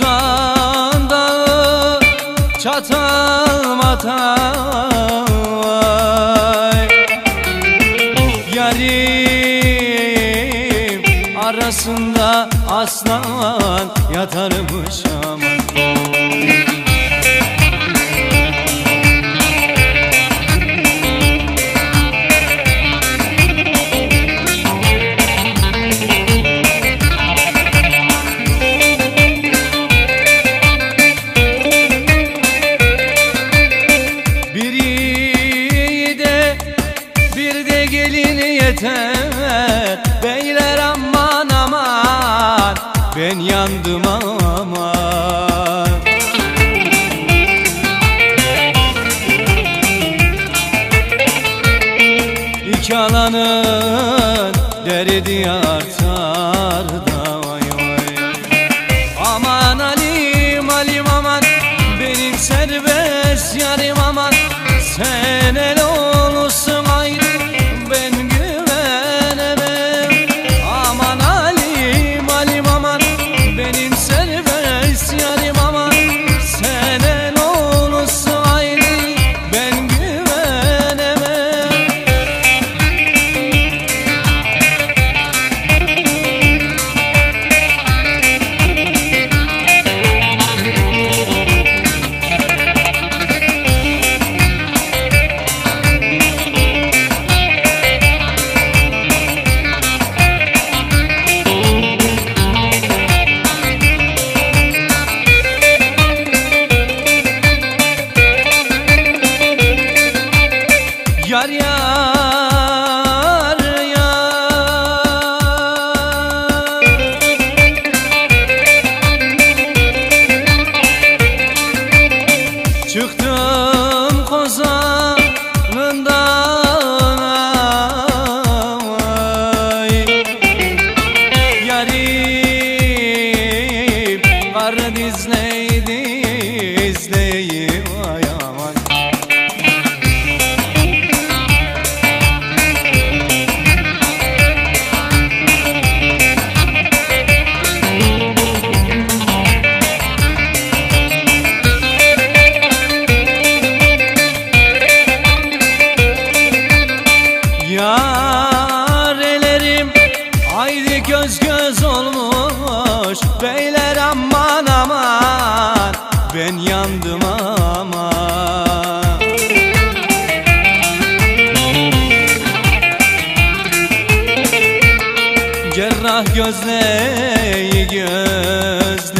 Borazan dağı çatal matay Yarim arasında aslan yatarmış. Beyler aman aman Ben yandım aman. İki alanın derdi artardı düştüm kozanın dağına Yarim kar dizlerim ben yandım ama. Cerrah gözleyi gözle